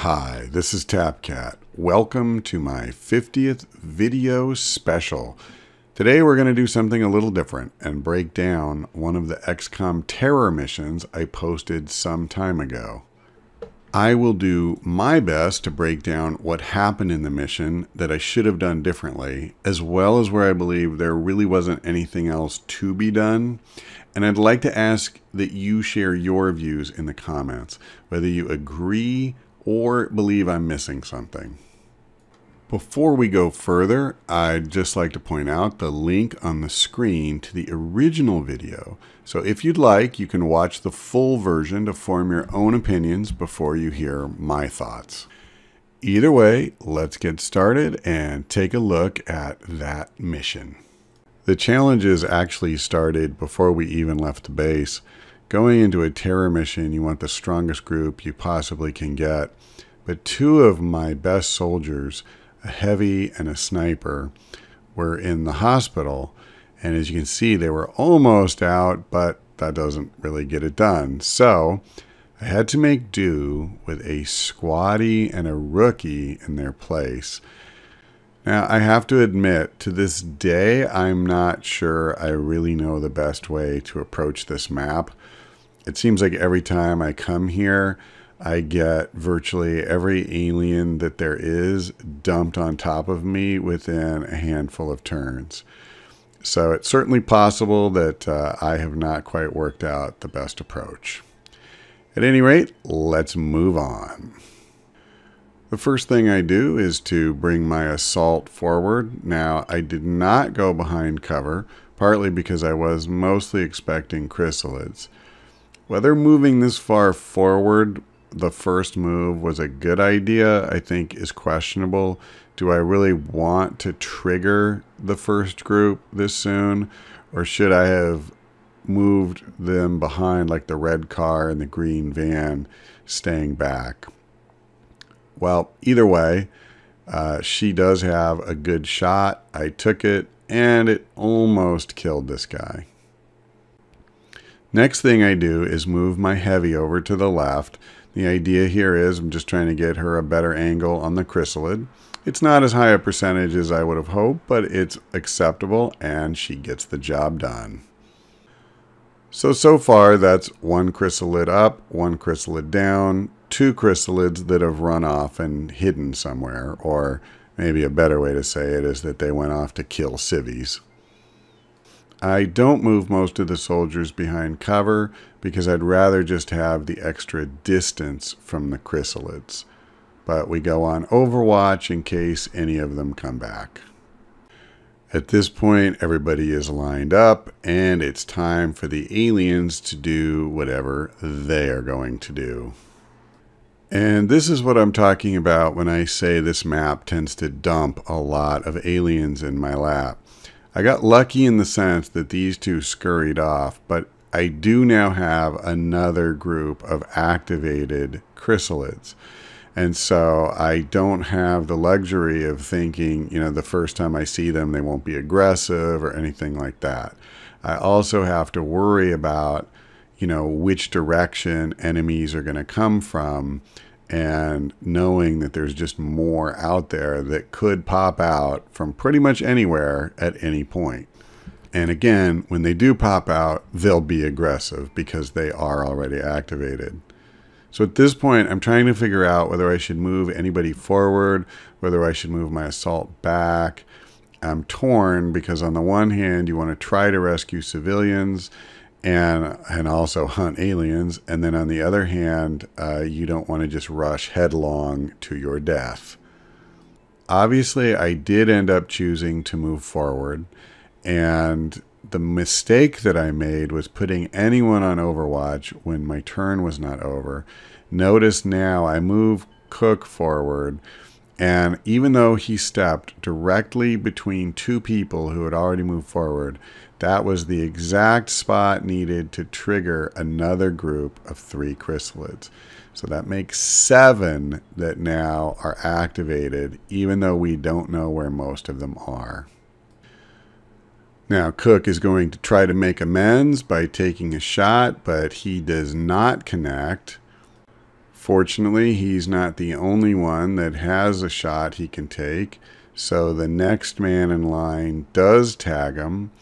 Hi, this is TapCat. Welcome to my 50th video special. Today we're going to do something a little different and break down one of the XCOM terror missions I posted some time ago. I will do my best to break down what happened in the mission that I should have done differently, as well as where I believe there really wasn't anything else to be done. And I'd like to ask that you share your views in the comments, whether you agree or believe I'm missing something. Before we go further, I'd just like to point out the link on the screen to the original video. So if you'd like, you can watch the full version to form your own opinions before you hear my thoughts. Either way, let's get started and take a look at that mission. The challenges actually started before we even left the base. Going into a terror mission, you want the strongest group you possibly can get. But two of my best soldiers a heavy and a sniper were in the hospital. And as you can see, they were almost out, but that doesn't really get it done. So I had to make do with a squaddie and a rookie in their place. Now, I have to admit, to this day, I'm not sure I really know the best way to approach this map. It seems like every time I come here, I get virtually every alien that there is dumped on top of me within a handful of turns. So it's certainly possible that uh, I have not quite worked out the best approach. At any rate, let's move on. The first thing I do is to bring my assault forward. Now, I did not go behind cover, partly because I was mostly expecting chrysalids. Whether moving this far forward the first move was a good idea, I think is questionable. Do I really want to trigger the first group this soon? Or should I have moved them behind like the red car and the green van staying back? Well, either way, uh, she does have a good shot. I took it and it almost killed this guy. Next thing I do is move my heavy over to the left the idea here is I'm just trying to get her a better angle on the chrysalid. It's not as high a percentage as I would have hoped, but it's acceptable and she gets the job done. So, so far that's one chrysalid up, one chrysalid down, two chrysalids that have run off and hidden somewhere, or maybe a better way to say it is that they went off to kill civvies. I don't move most of the soldiers behind cover because I'd rather just have the extra distance from the chrysalids. But we go on Overwatch in case any of them come back. At this point, everybody is lined up, and it's time for the aliens to do whatever they are going to do. And this is what I'm talking about when I say this map tends to dump a lot of aliens in my lap. I got lucky in the sense that these two scurried off, but I do now have another group of activated chrysalids. And so I don't have the luxury of thinking, you know, the first time I see them, they won't be aggressive or anything like that. I also have to worry about, you know, which direction enemies are going to come from and knowing that there's just more out there that could pop out from pretty much anywhere at any point. And again, when they do pop out, they'll be aggressive because they are already activated. So at this point, I'm trying to figure out whether I should move anybody forward, whether I should move my assault back. I'm torn because on the one hand, you want to try to rescue civilians and and also hunt aliens. And then on the other hand, uh, you don't want to just rush headlong to your death. Obviously, I did end up choosing to move forward, and the mistake that I made was putting anyone on Overwatch when my turn was not over. Notice now I move Cook forward and even though he stepped directly between two people who had already moved forward, that was the exact spot needed to trigger another group of three chrysalids. So that makes seven that now are activated, even though we don't know where most of them are. Now, Cook is going to try to make amends by taking a shot, but he does not connect. Fortunately, he's not the only one that has a shot he can take. So the next man in line does tag him,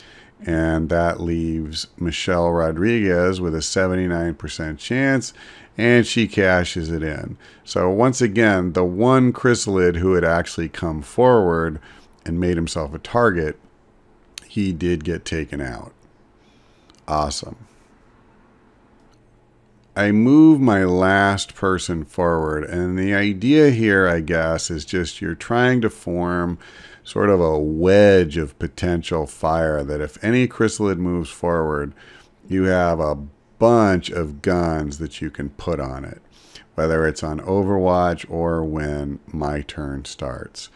and that leaves Michelle Rodriguez with a 79% chance, and she cashes it in. So once again, the one chrysalid who had actually come forward and made himself a target, he did get taken out. Awesome. I move my last person forward, and the idea here, I guess, is just you're trying to form sort of a wedge of potential fire that if any chrysalid moves forward, you have a bunch of guns that you can put on it, whether it's on Overwatch or when my turn starts.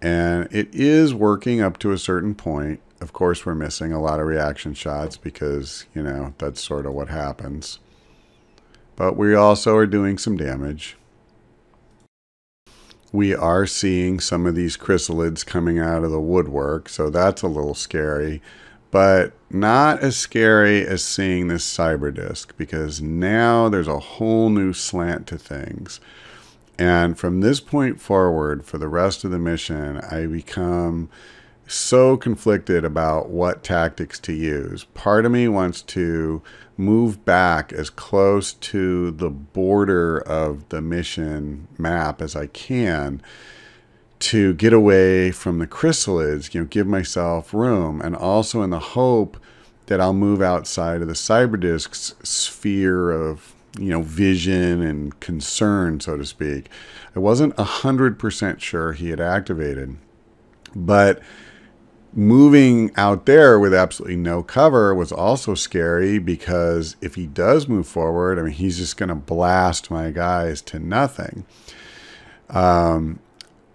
And it is working up to a certain point. Of course, we're missing a lot of reaction shots because, you know, that's sort of what happens but we also are doing some damage. We are seeing some of these chrysalids coming out of the woodwork, so that's a little scary, but not as scary as seeing this cyber disc because now there's a whole new slant to things. And from this point forward, for the rest of the mission, I become so conflicted about what tactics to use. Part of me wants to move back as close to the border of the mission map as I can to get away from the chrysalids, you know, give myself room, and also in the hope that I'll move outside of the cyberdisc's sphere of you know vision and concern, so to speak. I wasn't a hundred percent sure he had activated, but moving out there with absolutely no cover was also scary because if he does move forward, I mean, he's just going to blast my guys to nothing. Um,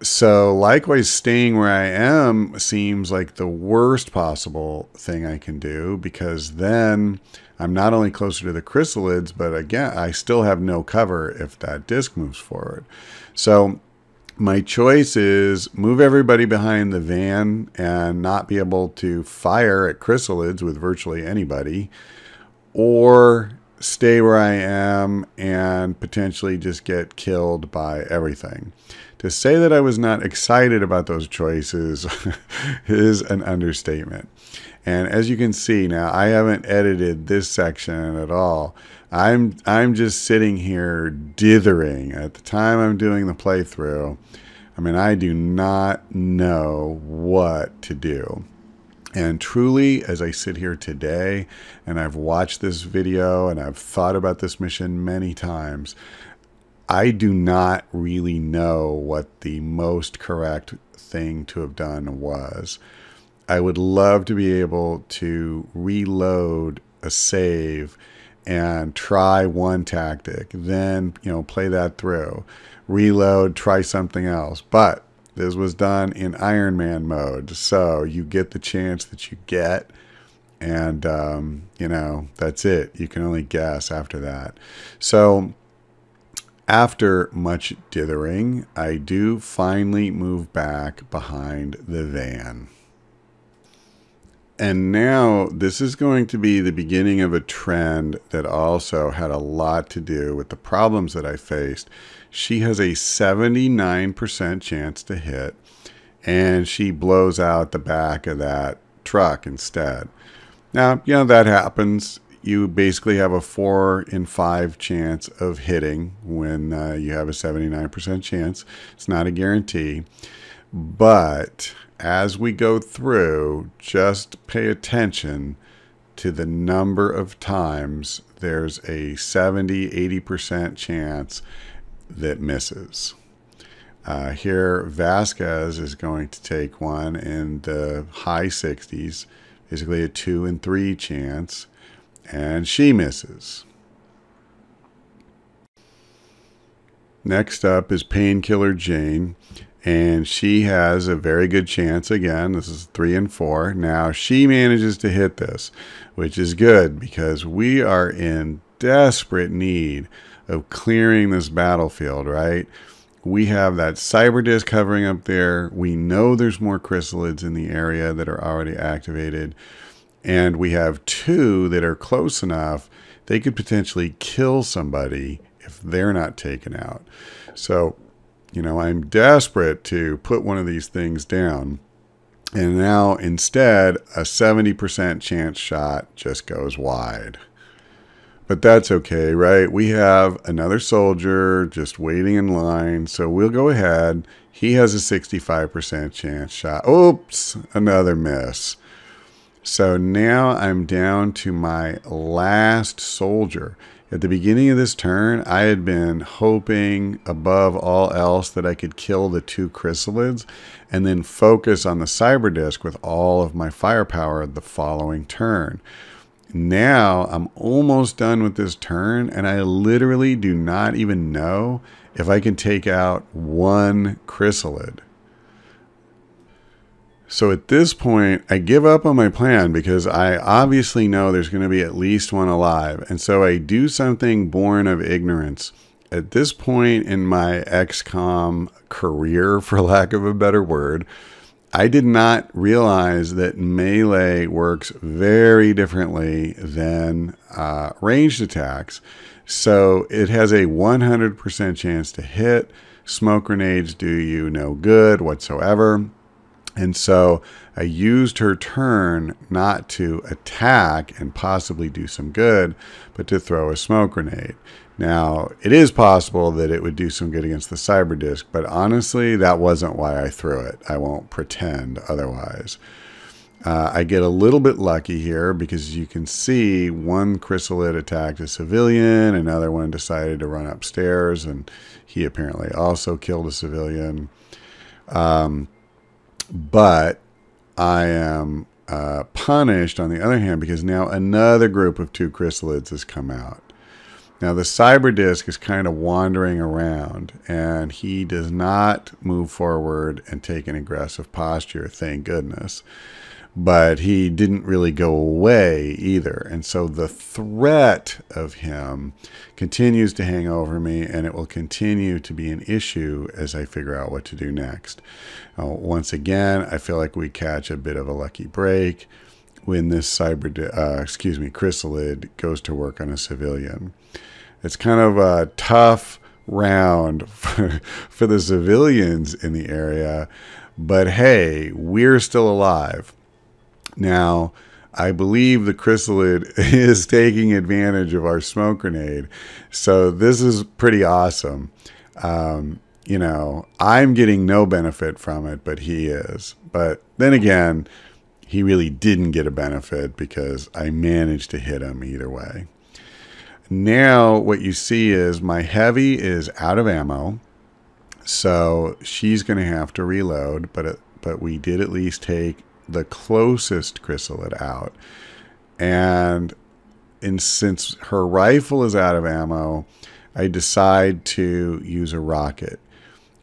so, likewise, staying where I am seems like the worst possible thing I can do because then I'm not only closer to the chrysalids, but again, I still have no cover if that disc moves forward. So, my choice is move everybody behind the van and not be able to fire at chrysalids with virtually anybody, or stay where I am and potentially just get killed by everything. To say that I was not excited about those choices is an understatement. And as you can see now, I haven't edited this section at all. I'm I'm just sitting here dithering at the time I'm doing the playthrough. I mean, I do not know what to do. And truly, as I sit here today and I've watched this video and I've thought about this mission many times, I do not really know what the most correct thing to have done was. I would love to be able to reload a save and try one tactic, then, you know, play that through, reload, try something else. But this was done in Iron Man mode, so you get the chance that you get, and, um, you know, that's it. You can only guess after that. So, after much dithering, I do finally move back behind the van. And now this is going to be the beginning of a trend that also had a lot to do with the problems that I faced. She has a 79% chance to hit, and she blows out the back of that truck instead. Now, you know, that happens. You basically have a four in five chance of hitting when uh, you have a 79% chance. It's not a guarantee. But as we go through, just pay attention to the number of times there's a 70 80% chance that misses. Uh, here, Vasquez is going to take one in the high 60s, basically a two and three chance, and she misses. Next up is Painkiller Jane and she has a very good chance again. This is three and four. Now she manages to hit this, which is good because we are in desperate need of clearing this battlefield, right? We have that cyber disc covering up there. We know there's more chrysalids in the area that are already activated. And we have two that are close enough, they could potentially kill somebody if they're not taken out. So, you know, I'm desperate to put one of these things down. And now instead, a 70% chance shot just goes wide. But that's okay, right? We have another soldier just waiting in line. So we'll go ahead. He has a 65% chance shot. Oops, another miss. So now I'm down to my last soldier. At the beginning of this turn, I had been hoping above all else that I could kill the two chrysalids and then focus on the cyber disc with all of my firepower the following turn. Now I'm almost done with this turn, and I literally do not even know if I can take out one chrysalid. So at this point, I give up on my plan because I obviously know there's going to be at least one alive. And so I do something born of ignorance. At this point in my XCOM career, for lack of a better word, I did not realize that melee works very differently than uh, ranged attacks. So it has a 100% chance to hit. Smoke grenades do you no good whatsoever. And so I used her turn not to attack and possibly do some good, but to throw a smoke grenade. Now, it is possible that it would do some good against the cyber disc, but honestly, that wasn't why I threw it. I won't pretend otherwise. Uh, I get a little bit lucky here because you can see one chrysalid attacked a civilian, another one decided to run upstairs, and he apparently also killed a civilian. Um, but I am uh, punished on the other hand because now another group of two chrysalids has come out. Now the cyber disc is kind of wandering around and he does not move forward and take an aggressive posture, thank goodness but he didn't really go away either. And so the threat of him continues to hang over me, and it will continue to be an issue as I figure out what to do next. Uh, once again, I feel like we catch a bit of a lucky break when this cyber, uh, excuse me, chrysalid goes to work on a civilian. It's kind of a tough round for, for the civilians in the area, but hey, we're still alive. Now, I believe the chrysalid is taking advantage of our smoke grenade. So this is pretty awesome. Um, you know, I'm getting no benefit from it, but he is. But then again, he really didn't get a benefit because I managed to hit him either way. Now, what you see is my heavy is out of ammo. So she's going to have to reload, but, it, but we did at least take the closest chrysalid out. And since her rifle is out of ammo, I decide to use a rocket.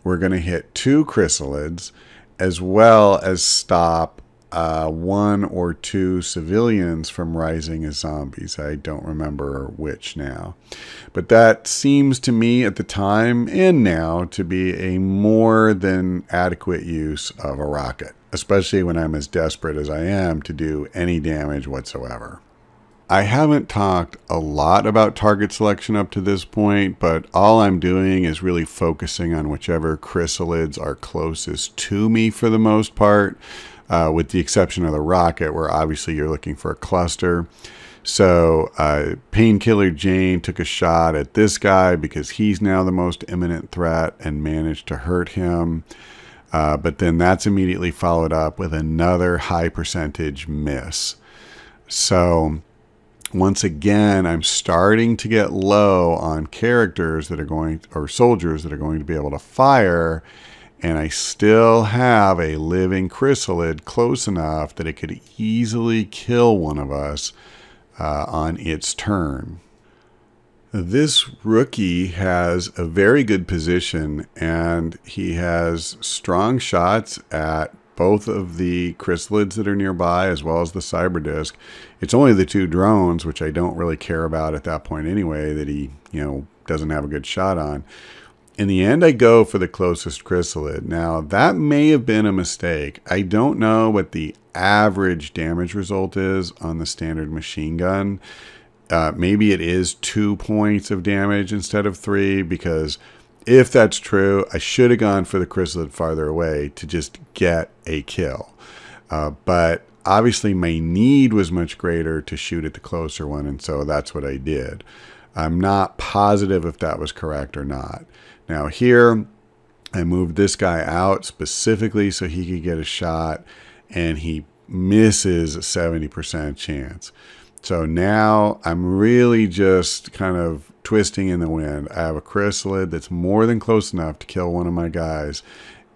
We're going to hit two chrysalids as well as stop uh, one or two civilians from rising as zombies. I don't remember which now. But that seems to me at the time and now to be a more than adequate use of a rocket, especially when I'm as desperate as I am to do any damage whatsoever. I haven't talked a lot about target selection up to this point, but all I'm doing is really focusing on whichever chrysalids are closest to me for the most part uh, with the exception of the rocket, where obviously you're looking for a cluster. So, uh, Painkiller Jane took a shot at this guy because he's now the most imminent threat and managed to hurt him. Uh, but then that's immediately followed up with another high percentage miss. So, once again, I'm starting to get low on characters that are going, or soldiers that are going to be able to fire and I still have a living chrysalid close enough that it could easily kill one of us uh, on its turn. This rookie has a very good position and he has strong shots at both of the chrysalids that are nearby as well as the cyber disc. It's only the two drones, which I don't really care about at that point anyway, that he, you know, doesn't have a good shot on. In the end, I go for the closest chrysalid. Now, that may have been a mistake. I don't know what the average damage result is on the standard machine gun. Uh, maybe it is two points of damage instead of three because if that's true, I should have gone for the chrysalid farther away to just get a kill. Uh, but obviously, my need was much greater to shoot at the closer one, and so that's what I did. I'm not positive if that was correct or not. Now, here, I moved this guy out specifically so he could get a shot, and he misses a 70% chance. So now I'm really just kind of twisting in the wind. I have a chrysalid that's more than close enough to kill one of my guys.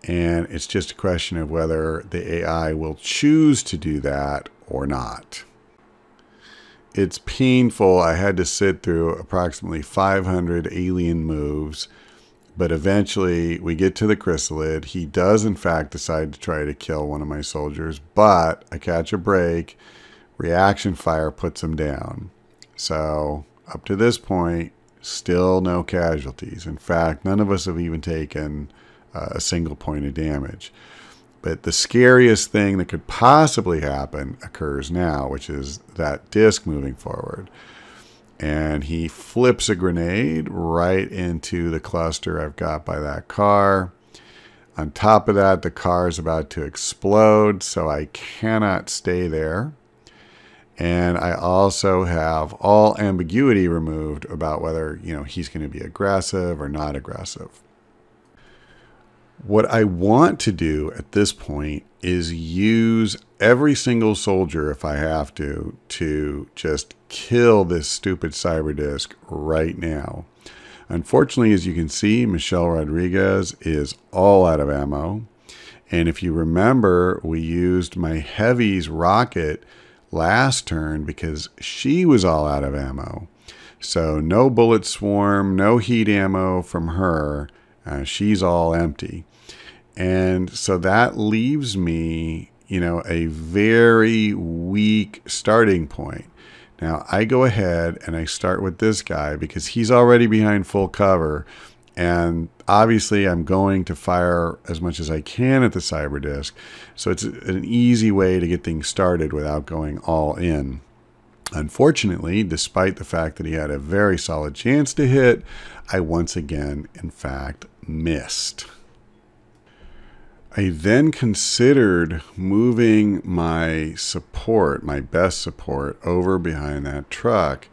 And it's just a question of whether the AI will choose to do that or not. It's painful. I had to sit through approximately 500 alien moves, but eventually we get to the chrysalid. He does, in fact, decide to try to kill one of my soldiers, but I catch a break. Reaction fire puts him down. So, up to this point, still no casualties. In fact, none of us have even taken uh, a single point of damage. But the scariest thing that could possibly happen occurs now, which is that disc moving forward. And he flips a grenade right into the cluster I've got by that car. On top of that, the car is about to explode, so I cannot stay there. And I also have all ambiguity removed about whether, you know, he's going to be aggressive or not aggressive. What I want to do at this point is use every single soldier, if I have to, to just kill this stupid cyber disc right now. Unfortunately, as you can see, Michelle Rodriguez is all out of ammo. And if you remember, we used my heavies rocket last turn because she was all out of ammo. So no bullet swarm, no heat ammo from her. Uh, she's all empty. And so that leaves me, you know, a very weak starting point. Now I go ahead and I start with this guy because he's already behind full cover. And obviously, I'm going to fire as much as I can at the cyber disc. So it's an easy way to get things started without going all in. Unfortunately, despite the fact that he had a very solid chance to hit, I once again, in fact, missed. I then considered moving my support, my best support, over behind that truck.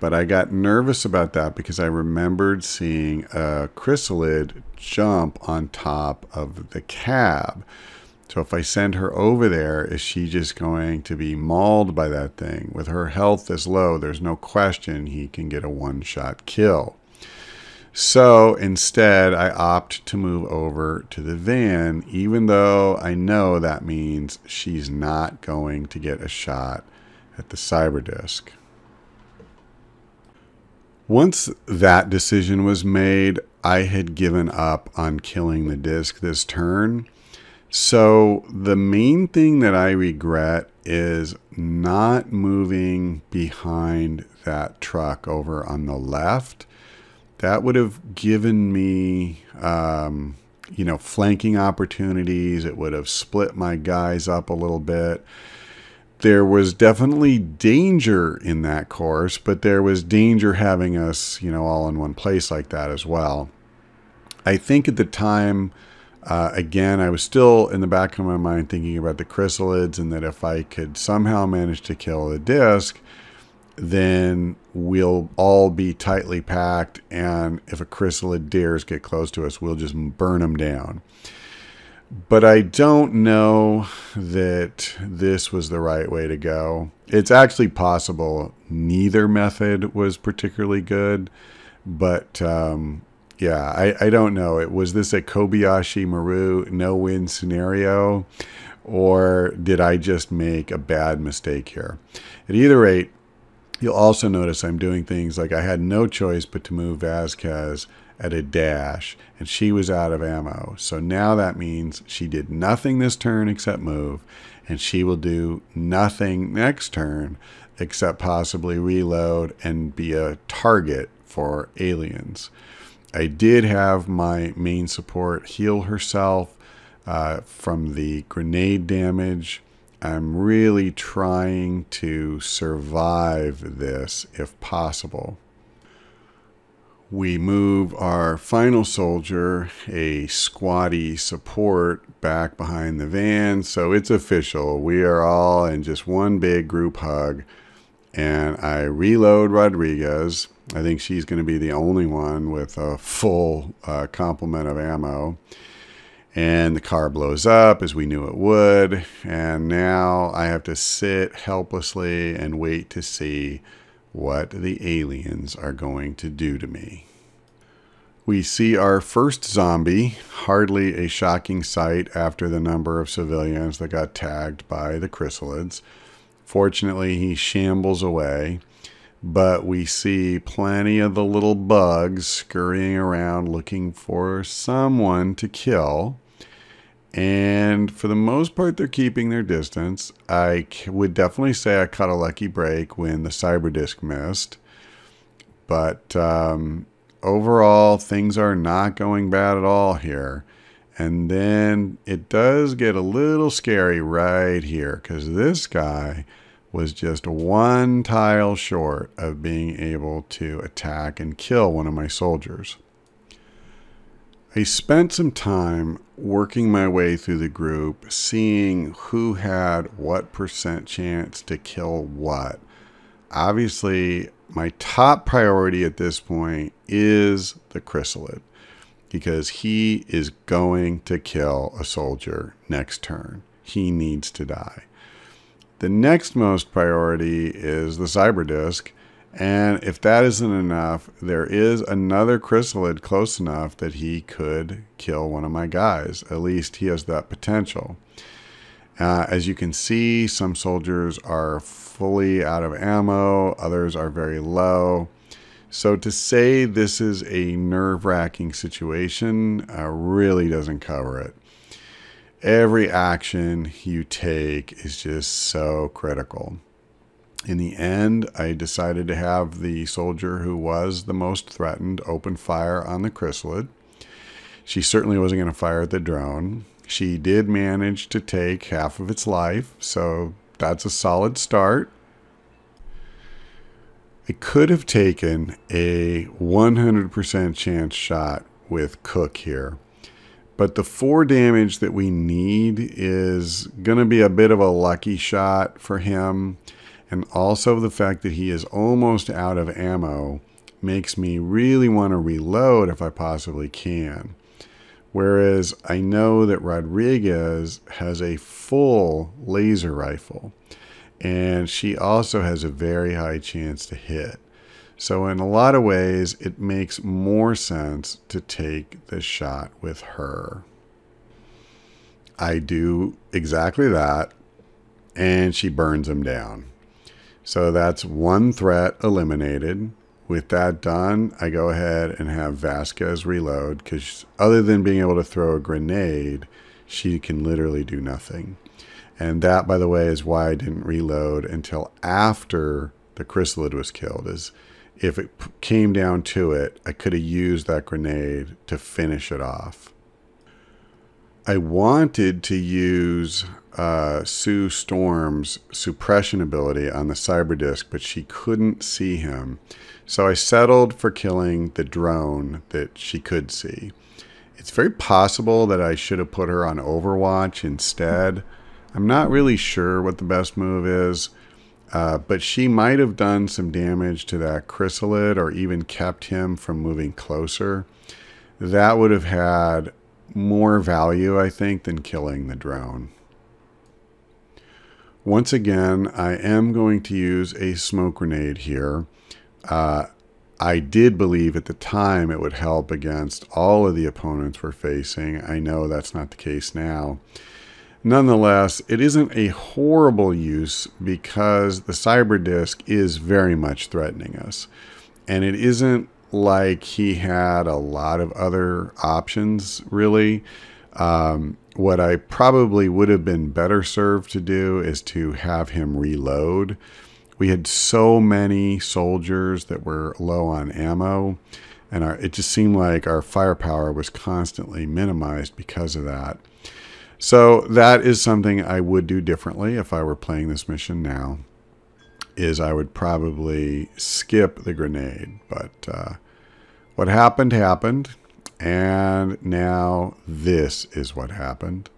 But I got nervous about that because I remembered seeing a chrysalid jump on top of the cab. So if I send her over there, is she just going to be mauled by that thing? With her health this low, there's no question he can get a one shot kill. So instead, I opt to move over to the van, even though I know that means she's not going to get a shot at the cyber disc. Once that decision was made, I had given up on killing the disc this turn. So the main thing that I regret is not moving behind that truck over on the left that would have given me, um, you know, flanking opportunities. It would have split my guys up a little bit. There was definitely danger in that course, but there was danger having us, you know, all in one place like that as well. I think at the time, uh, again, I was still in the back of my mind thinking about the chrysalids and that if I could somehow manage to kill the disc, then we'll all be tightly packed. And if a chrysalid dares get close to us, we'll just burn them down. But I don't know that this was the right way to go. It's actually possible neither method was particularly good. But um, yeah, I, I don't know. It was this a Kobayashi Maru no win scenario, or did I just make a bad mistake here? At either rate, You'll also notice I'm doing things like I had no choice but to move Vasquez at a dash, and she was out of ammo. So now that means she did nothing this turn except move, and she will do nothing next turn except possibly reload and be a target for aliens. I did have my main support heal herself uh, from the grenade damage I'm really trying to survive this if possible. We move our final soldier, a squaddie support, back behind the van. So it's official. We are all in just one big group hug. And I reload Rodriguez. I think she's going to be the only one with a full uh, complement of ammo. And the car blows up as we knew it would. And now I have to sit helplessly and wait to see what the aliens are going to do to me. We see our first zombie, hardly a shocking sight after the number of civilians that got tagged by the chrysalids. Fortunately, he shambles away, but we see plenty of the little bugs scurrying around looking for someone to kill. And for the most part, they're keeping their distance. I would definitely say I caught a lucky break when the Cyberdisc missed. But um, overall, things are not going bad at all here. And then it does get a little scary right here because this guy was just one tile short of being able to attack and kill one of my soldiers. I spent some time working my way through the group, seeing who had what percent chance to kill what. Obviously, my top priority at this point is the chrysalid because he is going to kill a soldier next turn. He needs to die. The next most priority is the cyberdisc and if that isn't enough, there is another chrysalid close enough that he could kill one of my guys. At least he has that potential. Uh, as you can see, some soldiers are fully out of ammo, others are very low. So to say this is a nerve wracking situation uh, really doesn't cover it. Every action you take is just so critical in the end, I decided to have the soldier who was the most threatened open fire on the chrysalid. She certainly wasn't going to fire at the drone. She did manage to take half of its life, so that's a solid start. I could have taken a 100% chance shot with Cook here. But the four damage that we need is going to be a bit of a lucky shot for him. And also the fact that he is almost out of ammo makes me really want to reload if I possibly can. Whereas I know that Rodriguez has a full laser rifle and she also has a very high chance to hit. So in a lot of ways, it makes more sense to take the shot with her. I do exactly that, and she burns him down. So that's one threat eliminated. With that done, I go ahead and have Vasquez reload because other than being able to throw a grenade, she can literally do nothing. And that, by the way, is why I didn't reload until after the chrysalid was killed. Is if it came down to it, I could have used that grenade to finish it off. I wanted to use uh, Sue Storm's suppression ability on the cyberdisc, but she couldn't see him. So I settled for killing the drone that she could see. It's very possible that I should have put her on Overwatch instead. I'm not really sure what the best move is, uh, but she might have done some damage to that chrysalid or even kept him from moving closer. That would have had more value, I think, than killing the drone. Once again, I am going to use a smoke grenade here. Uh, I did believe at the time it would help against all of the opponents we're facing. I know that's not the case now. Nonetheless, it isn't a horrible use because the cyber disc is very much threatening us. And it isn't like he had a lot of other options, really. Um, what I probably would have been better served to do is to have him reload. We had so many soldiers that were low on ammo, and our, it just seemed like our firepower was constantly minimized because of that. So that is something I would do differently if I were playing this mission now. Is I would probably skip the grenade, but uh, what happened happened, and now this is what happened.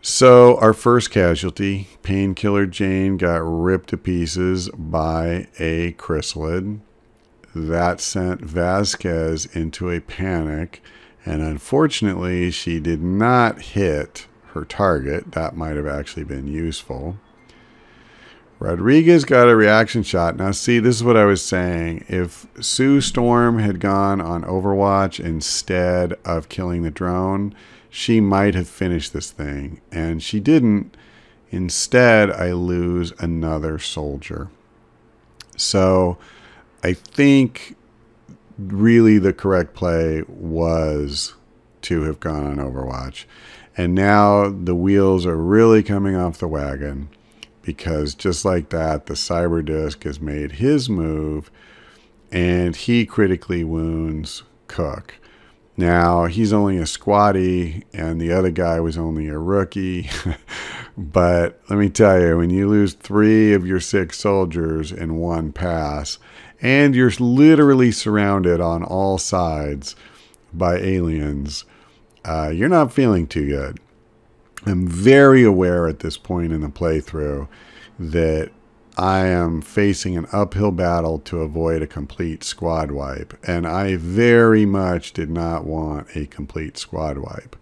So our first casualty, Painkiller Jane, got ripped to pieces by a chrysalid. That sent Vasquez into a panic and unfortunately, she did not hit her target. That might have actually been useful. Rodriguez got a reaction shot. Now, see, this is what I was saying. If Sue Storm had gone on Overwatch instead of killing the drone, she might have finished this thing. And she didn't. Instead, I lose another soldier. So I think really the correct play was to have gone on Overwatch. And now the wheels are really coming off the wagon because just like that, the Cyberdisc has made his move and he critically wounds Cook. Now, he's only a squaddie and the other guy was only a rookie. but let me tell you, when you lose three of your six soldiers in one pass, and you're literally surrounded on all sides by aliens, uh, you're not feeling too good. I'm very aware at this point in the playthrough that I am facing an uphill battle to avoid a complete squad wipe, and I very much did not want a complete squad wipe.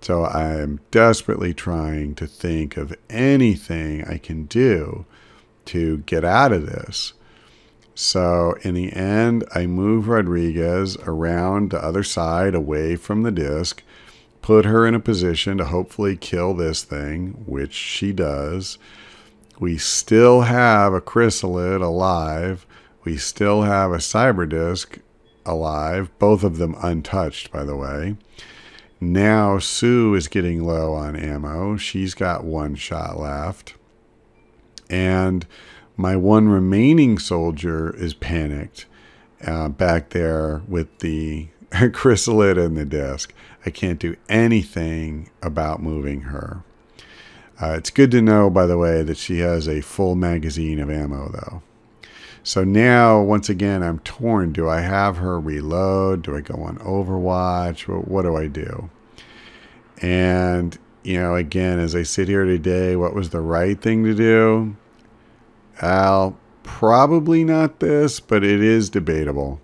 So I am desperately trying to think of anything I can do to get out of this. So in the end, I move Rodriguez around the other side away from the disc, put her in a position to hopefully kill this thing, which she does. We still have a chrysalid alive. We still have a cyberdisc alive, both of them untouched, by the way. Now Sue is getting low on ammo. She's got one shot left. And my one remaining soldier is panicked uh, back there with the chrysalid and the disc. I can't do anything about moving her. Uh, it's good to know, by the way, that she has a full magazine of ammo, though. So now, once again, I'm torn. Do I have her reload? Do I go on Overwatch? What, what do I do? And, you know, again, as I sit here today, what was the right thing to do? Al, probably not this, but it is debatable.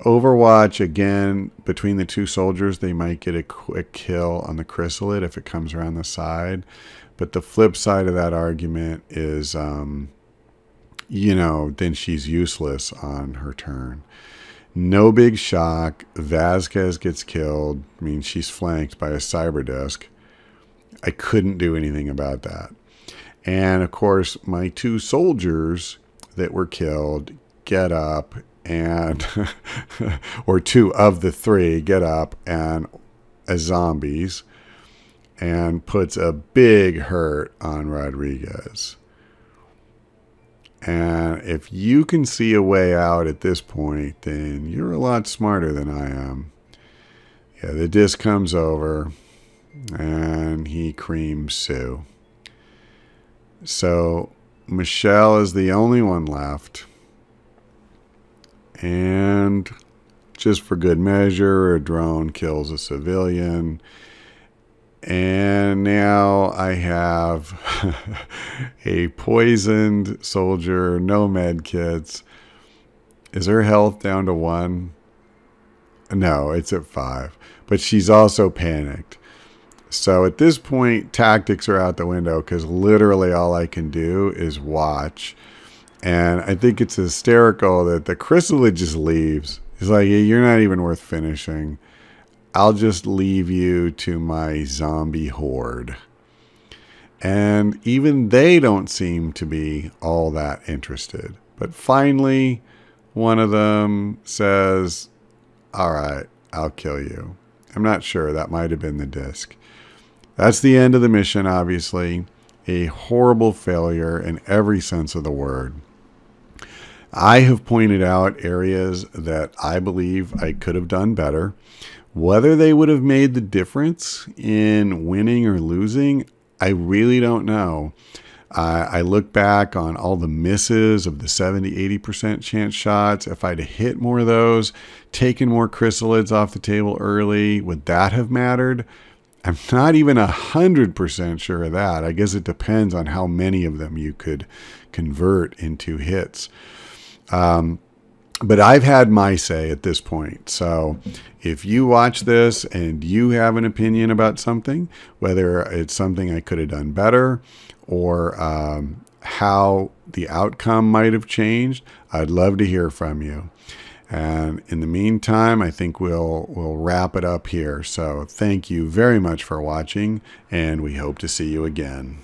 Overwatch, again, between the two soldiers, they might get a quick kill on the chrysalid if it comes around the side. But the flip side of that argument is, um, you know, then she's useless on her turn. No big shock. Vasquez gets killed. I mean, she's flanked by a cyber disc. I couldn't do anything about that. And of course, my two soldiers that were killed get up and, or two of the three get up and as zombies and puts a big hurt on Rodriguez. And if you can see a way out at this point, then you're a lot smarter than I am. Yeah, the disc comes over and he creams Sue. So Michelle is the only one left. And just for good measure, a drone kills a civilian. And now I have a poisoned soldier, no med kits. Is her health down to one? No, it's at five. But she's also panicked. So at this point, tactics are out the window because literally all I can do is watch. And I think it's hysterical that the chrysalid just leaves. He's like, you're not even worth finishing. I'll just leave you to my zombie horde. And even they don't seem to be all that interested. But finally, one of them says, All right, I'll kill you. I'm not sure. That might have been the disc. That's the end of the mission, obviously. A horrible failure in every sense of the word. I have pointed out areas that I believe I could have done better. Whether they would have made the difference in winning or losing, I really don't know. Uh, I look back on all the misses of the 70, 80% chance shots. If I'd hit more of those, taken more chrysalids off the table early, would that have mattered? I'm not even a hundred percent sure of that. I guess it depends on how many of them you could convert into hits. Um, but I've had my say at this point. So if you watch this and you have an opinion about something, whether it's something I could have done better or um, how the outcome might have changed, I'd love to hear from you. And in the meantime, I think we'll we'll wrap it up here. So thank you very much for watching, and we hope to see you again.